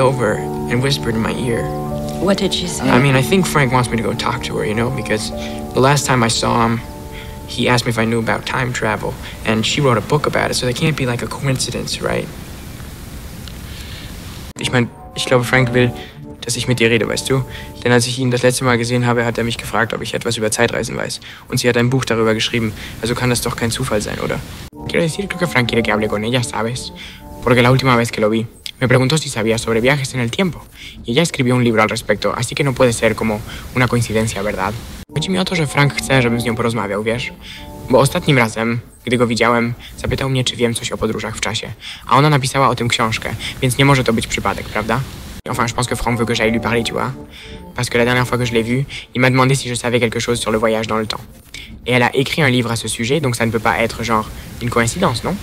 over and whispered in my ear. What did she say? I mean, I think Frank wants me to go talk to her, you know, because the last time I saw him, he asked me if I knew about time travel, and she wrote a book about it, so they can't be like a coincidence, right? Ich meine, ich glaube, Frank will, dass ich mit dir rede, weißt du? Denn als ich ihn das letzte Mal gesehen habe, hat er mich gefragt, ob ich etwas über Zeitreisen weiß. Und sie hat ein Buch darüber geschrieben, also kann das doch kein Zufall sein, oder? Quiero decir, creo que Frank quiere que hable con ella, ¿sabes? Porque la última vez que lo vi, me preguntó si sabía sobre viajes en el tiempo. Y ella escribió un libro al respecto, así que no puede ser como una coincidencia, ¿verdad? Chodzi mi o to, że Frank chce, żebym z nią porozmawiał, wiesz? Bo ostatnim razem, gdy go widziałem, zapytał mnie, czy wiem coś o podróżach w czasie. A ona napisała o tym książkę, więc nie może to być przypadek, prawda? Enfin, je pense que Franck veut que j'aille lui parler, tu vois. Parce que la dernière fois que je l'ai vu, il m'a demandé si je savais quelque chose sur le voyage dans le temps. Et elle a écrit un livre à ce sujet, donc ça ne peut pas être genre une coïncidence, non